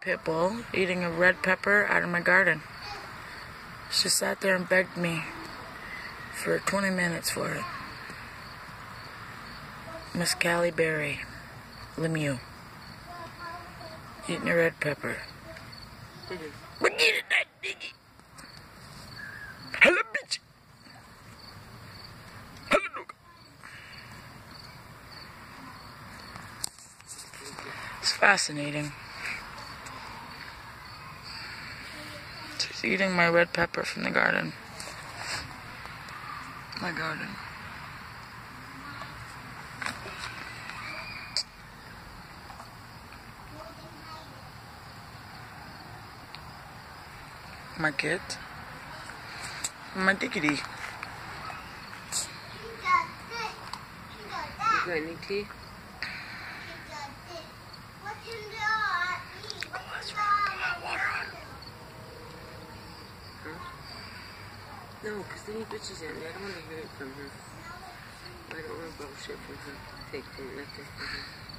pit bull eating a red pepper out of my garden. She sat there and begged me for 20 minutes for it. Miss Callie Berry, Lemieux, eating a red pepper. But get it, that diggy. Hello, bitch. Hello, dog. It's fascinating. She's eating my red pepper from the garden. My garden. My kid. My diggity. You got any tea? No, because then he bitches at me. I don't want to hear it from her. I don't want bullshit from her. Take from nothing from her.